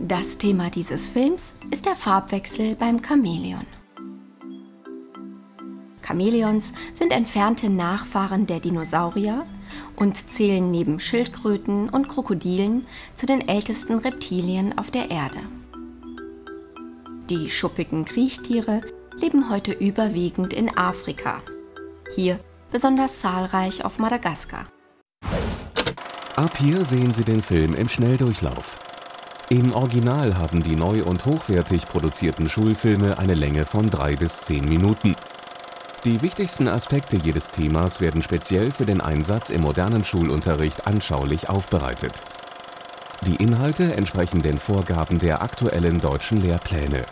Das Thema dieses Films ist der Farbwechsel beim Chamäleon. Chamäleons sind entfernte Nachfahren der Dinosaurier und zählen neben Schildkröten und Krokodilen zu den ältesten Reptilien auf der Erde. Die schuppigen Kriechtiere leben heute überwiegend in Afrika. Hier besonders zahlreich auf Madagaskar. Ab hier sehen Sie den Film im Schnelldurchlauf. Im Original haben die neu und hochwertig produzierten Schulfilme eine Länge von drei bis zehn Minuten. Die wichtigsten Aspekte jedes Themas werden speziell für den Einsatz im modernen Schulunterricht anschaulich aufbereitet. Die Inhalte entsprechen den Vorgaben der aktuellen deutschen Lehrpläne